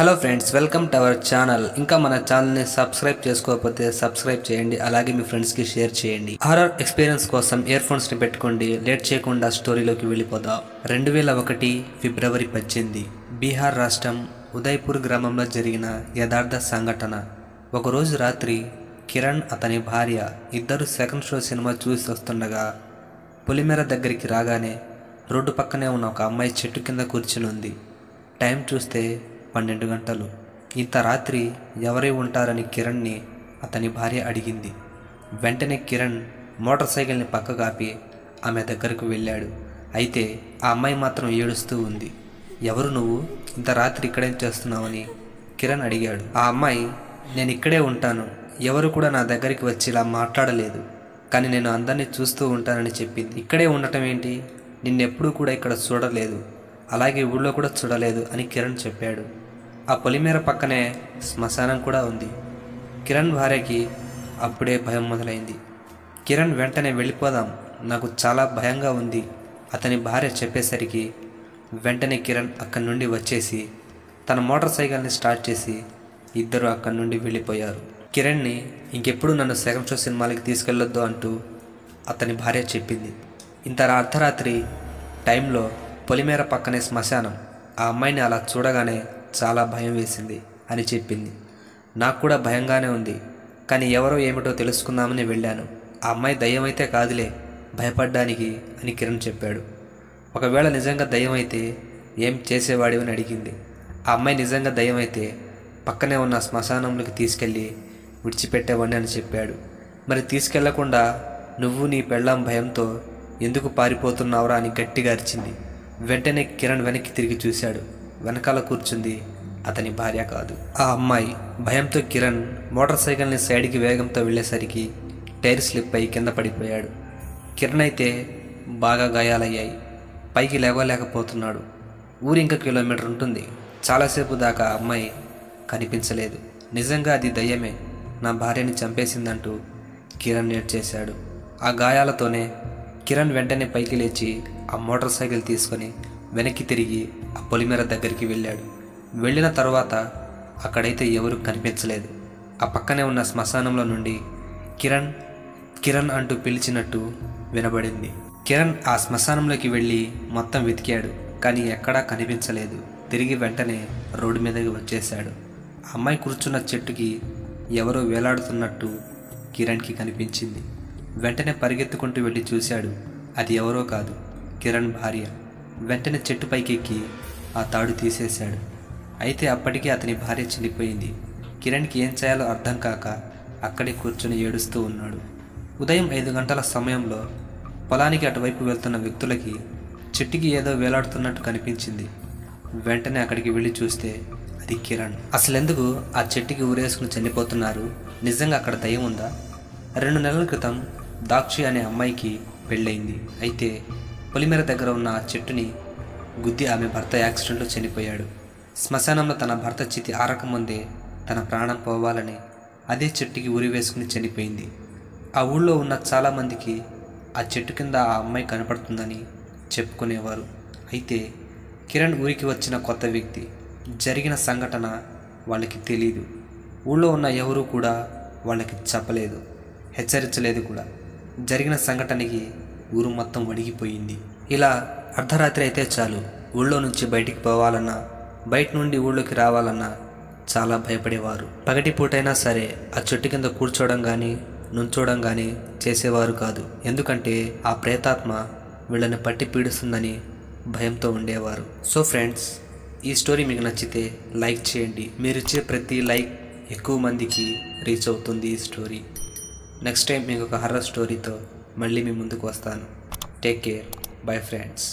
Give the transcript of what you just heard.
Hello friends welcome to our channel. ఇంకా మన ఛానల్ని సబ్స్క్రైబ్ చేసుకోకపోతే సబ్స్క్రైబ్ చేయండి అలాగే మీ ఫ్రెండ్స్కి షేర్ చేయండి. హారర్ ఎక్స్పీరియన్స్ కోసం ఇయర్ ఫోన్స్ని పెట్టుకోండి లేట్ చేయకుండా స్టోరీలోకి వెళ్ళిపోదాం. రెండు వేల ఒకటి ఫిబ్రవరి పద్దెనిమిది బీహార్ రాష్ట్రం ఉదయ్పూర్ గ్రామంలో జరిగిన యథార్థ సంఘటన. ఒకరోజు రాత్రి కిరణ్ అతని భార్య ఇద్దరు సెకండ్ షో సినిమా చూసి వస్తుండగా పులిమేర దగ్గరికి రాగానే రోడ్డు పక్కనే ఉన్న ఒక అమ్మాయి చెట్టు కింద కూర్చుని ఉంది టైం చూస్తే పన్నెండు గంటలు. ఇంత రాత్రి ఎవరై ఉంటారని కిరణ్ని అతని భార్య అడిగింది. వెంటనే కిరణ్ మోటార్ సైకిల్ని పక్కగాపి ఆమె దగ్గరకు వెళ్ళాడు. అయితే ఆ అమ్మాయి మాత్రం ఏడుస్తూ ఉంది. ఎవరు నువ్వు? ఇంత రాత్రి ఇక్కడేం చేస్తున్నావని కిరణ్ అడిగాడు. ఆ అమ్మాయి నేను ఇక్కడే ఉంటాను. ఎవరు కూడా నా దగ్గరికి వచ్చి ఇలా మాట్లాడలేదు. కానీ నేను అందరినీ చూస్తూ ఉంటానని చెప్పింది. ఇక్కడే ఉండటం ఏంటి? నిన్నెప్పుడూ కూడా ఇక్కడ చూడలేదు. అలాగే ఊళ్ళో కూడా చూడలేదు అని కిరణ్ చెప్పాడు. ఆ పొలిమేర పక్కనే శ్మశానం కూడా ఉంది. కిరణ్ భార్యకి అప్పుడే భయం మొదలైంది. కిరణ్ వెంటనే వెళ్ళిపోదాం నాకు చాలా భయంగా ఉంది అతని భార్య చెప్పేసరికి వెంటనే కిరణ్ అక్కడి నుండి వచ్చేసి తన మోటార్ సైకిల్ని స్టార్ట్ చేసి ఇద్దరు అక్కడి నుండి వెళ్ళిపోయారు. కిరణ్ని ఇంకెప్పుడు నన్ను సెకండ్ షో సినిమాలకి తీసుకెళ్ళొద్దు అంటూ అతని భార్య చెప్పింది. ఇంత అర్ధరాత్రి టైంలో పొలిమేర పక్కనే శ్మశానం. ఆ అమ్మాయిని అలా చూడగానే చాలా భయం వేసింది అని చెప్పింది. నాకు కూడా భయంగానే ఉంది. కానీ ఎవరో ఏమిటో తెలుసుకుందామని వెళ్ళాను. ఆ అమ్మాయి దయ్యమైతే అయితే కాదులే భయపడ్డానికి అని కిరణ్ చెప్పాడు. ఒకవేళ నిజంగా దయ్యమైతే అయితే ఏం చేసేవాడివి అని అడిగింది. ఆ అమ్మాయి నిజంగా దయ్యమైతే అయితే పక్కనే ఉన్న శ్మశానంలోకి తీసుకెళ్ళి విడిచిపెట్టేవాడిని అని చెప్పాడు. మరి తీసుకెళ్ళకుండా నువ్వు నీ పెళ్ళాం భయంతో ఎందుకు పారిపోతున్నావురా అని గట్టిగా అరిచింది. వెంటనే కిరణ్ వెనక్కి తిరిగి చూశాడు. వెనకాల కూర్చుంది అతని భార్య కాదు. ఆ అమ్మాయి భయంతో కిరణ్ మోటార్ సైకిల్ని సైడ్కి వేగంతో వెళ్ళేసరికి టైర్ స్లిప్ అయి కింద పడిపోయాడు. కిరణ్ అయితే బాగా గాయాలయ్యాయి. పైకి లేవలేకపోతున్నాడు. ఊరు ఇంకా కిలోమీటర్ ఉంటుంది. చాలాసేపు దాకా అమ్మాయి కనిపించలేదు. నిజంగా అది దయ్యమే. నా భార్యని చంపేసిందంటూ కిరణ్ నేర్చేశాడు ఆ గాయాలతోనే కిరణ్ వెంటనే పైకి లేచి ఆ మోటార్ సైకిల్ తీసుకొని వెనక్కి తిరిగి ఆ పొలిమేర దగ్గరికి వెళ్ళాడు. వెళ్ళిన తర్వాత అక్కడైతే ఎవరూ కనిపించలేదు. ఆ పక్కనే ఉన్న శ్మశానంలో నుండి కిరణ్ కిరణ్ అంటూ పిలిచినట్టు వినబడింది. కిరణ్ ఆ శ్మశానంలోకి వెళ్ళి మొత్తం వెతికాడు కానీ ఎక్కడా కనిపించలేదు. తిరిగి వెంటనే రోడ్డు మీదకి వచ్చేశాడు. అమ్మాయి కూర్చున్న చెట్టుకి ఎవరో వేలాడుతున్నట్టు కిరణ్కి కనిపించింది. వెంటనే పరిగెత్తుకుంటూ వెళ్ళి చూశాడు. అది ఎవరో కాదు కిరణ్ భార్య. వెంటనే చెట్టు పైకెక్కి ఆ తాడు తీసేశాడు. అయితే అప్పటికే అతని భార్య చనిపోయింది. కిరణ్కి ఏం చేయాలో అర్థం కాక అక్కడే కూర్చొని ఏడుస్తూ ఉన్నాడు. ఉదయం ఐదు గంటల సమయంలో పొలానికి అటువైపు వెళ్తున్న వ్యక్తులకి చెట్టుకి ఏదో వేలాడుతున్నట్టు కనిపించింది. వెంటనే అక్కడికి వెళ్ళి చూస్తే అది కిరణ్. అసలెందుకు ఆ చెట్టుకి ఊరేసుకుని చనిపోతున్నారు? నిజంగా అక్కడ దయ్యం ఉందా? రెండు నెలల క్రితం దాక్షి అనే అమ్మాయికి పెళ్ళయింది. అయితే పొలిమేర దగ్గర ఉన్న ఆ చెట్టుని గుద్ది ఆమె భర్త యాక్సిడెంట్లో చనిపోయాడు. శ్మశానంలో తన భర్త చితి ఆరకముందే తన ప్రాణం పోవాలని అదే చెట్టుకి ఉరి వేసుకుని చనిపోయింది. ఆ ఊళ్ళో ఉన్న చాలామందికి ఆ చెట్టు కింద ఆ అమ్మాయి కనపడుతుందని చెప్పుకునేవారు. అయితే కిరణ్ ఊరికి వచ్చిన కొత్త వ్యక్తి జరిగిన సంఘటన వాళ్ళకి తెలియదు ఊళ్ళో ఉన్న ఎవరూ కూడా వాళ్ళకి చెప్పలేదు. హెచ్చరించలేదు కూడా. జరిగిన సంఘటనకి ఊరు మొత్తం వణిగిపోయింది. ఇలా అర్ధరాత్రి అయితే చాలు. ఊళ్ళో నుంచి బయటికి పోవాలన్నా బయట నుండి ఊళ్ళోకి రావాలన్నా చాలా భయపడేవారు. పగటి పూటైనా సరే ఆ చెట్టు కింద కూర్చోవడం కానీ నుంచోవడం కానీ చేసేవారు కాదు. ఎందుకంటే ఆ ప్రేతాత్మ వీళ్ళని పట్టి పీడిస్తుందని భయంతో ఉండేవారు. సో ఫ్రెండ్స్ ఈ స్టోరీ మీకు నచ్చితే లైక్ చేయండి. మీరు ఇచ్చే ప్రతి లైక్ ఎక్కువ మందికి రీచ్ అవుతుంది ఈ స్టోరీ. నెక్స్ట్ టైం మీకు ఒక హర్రర్ స్టోరీతో మళ్ళీ మీ ముందుకు వస్తాను. Take care bye friends